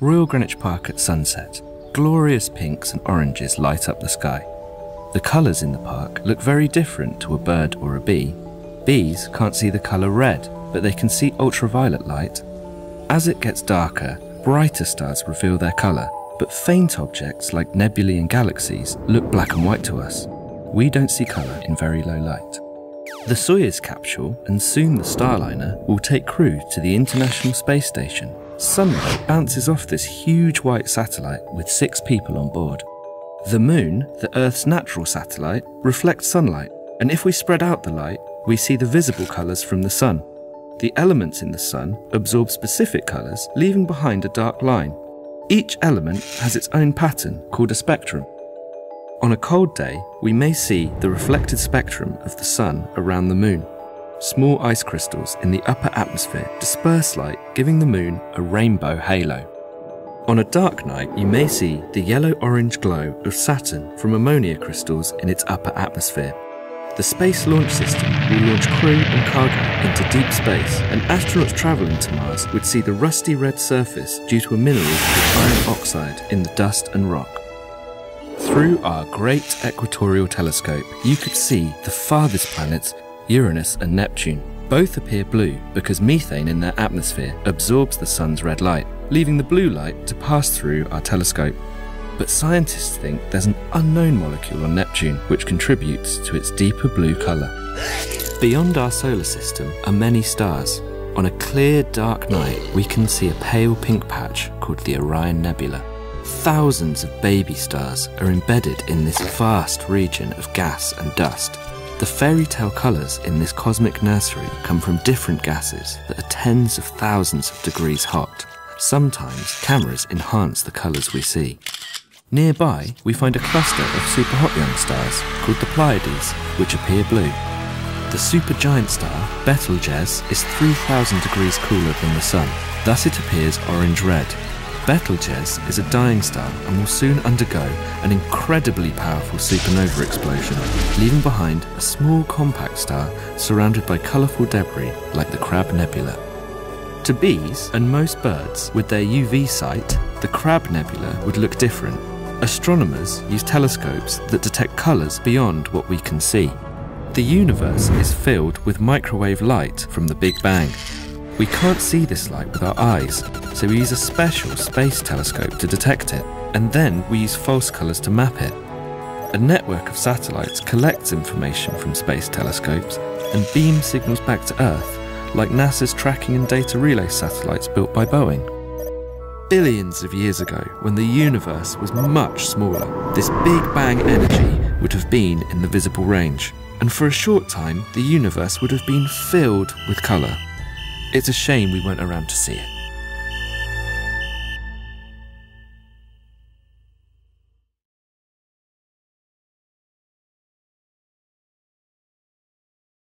Royal Greenwich Park at sunset. Glorious pinks and oranges light up the sky. The colours in the park look very different to a bird or a bee. Bees can't see the colour red, but they can see ultraviolet light. As it gets darker, brighter stars reveal their colour, but faint objects like nebulae and galaxies look black and white to us. We don't see colour in very low light. The Soyuz capsule and soon the Starliner will take crew to the International Space Station. Sunlight bounces off this huge white satellite with six people on board. The Moon, the Earth's natural satellite, reflects sunlight, and if we spread out the light, we see the visible colours from the Sun. The elements in the Sun absorb specific colours, leaving behind a dark line. Each element has its own pattern called a spectrum. On a cold day, we may see the reflected spectrum of the Sun around the Moon. Small ice crystals in the upper atmosphere disperse light, giving the Moon a rainbow halo. On a dark night, you may see the yellow-orange glow of Saturn from ammonia crystals in its upper atmosphere. The Space Launch System will launch crew and cargo into deep space, and astronauts travelling to Mars would see the rusty red surface due to a mineral called iron oxide in the dust and rock. Through our great equatorial telescope, you could see the farthest planets, Uranus and Neptune. Both appear blue because methane in their atmosphere absorbs the sun's red light, leaving the blue light to pass through our telescope. But scientists think there's an unknown molecule on Neptune which contributes to its deeper blue colour. Beyond our solar system are many stars. On a clear, dark night, we can see a pale pink patch called the Orion Nebula. Thousands of baby stars are embedded in this vast region of gas and dust. The fairy tale colours in this cosmic nursery come from different gases that are tens of thousands of degrees hot. Sometimes cameras enhance the colours we see. Nearby, we find a cluster of superhot young stars called the Pleiades, which appear blue. The supergiant star, Betelgeuse, is 3,000 degrees cooler than the Sun, thus it appears orange-red. Betelgeuse is a dying star and will soon undergo an incredibly powerful supernova explosion, leaving behind a small compact star surrounded by colourful debris like the Crab Nebula. To bees and most birds with their UV sight, the Crab Nebula would look different. Astronomers use telescopes that detect colours beyond what we can see. The universe is filled with microwave light from the Big Bang. We can't see this light with our eyes, so we use a special space telescope to detect it, and then we use false colours to map it. A network of satellites collects information from space telescopes and beams signals back to Earth, like NASA's tracking and data relay satellites built by Boeing. Billions of years ago, when the universe was much smaller, this Big Bang energy would have been in the visible range, and for a short time, the universe would have been filled with colour. It's a shame we weren't around to see it.